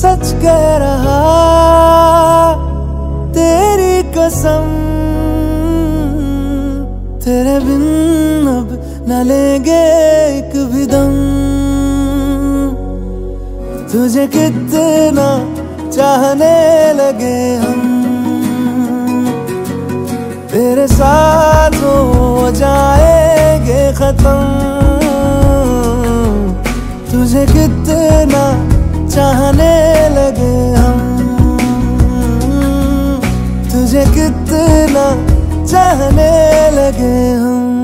सच कह रहा, तेरी कसम तेरे बिन अब न लेंगे एक भी दम। तुझे कितना चाहने लगे हम, तेरे साथ हो जाएँगे खत्म। तुझे कितना चाहने लगे हम। तुझे कितना चाहने लगे हम।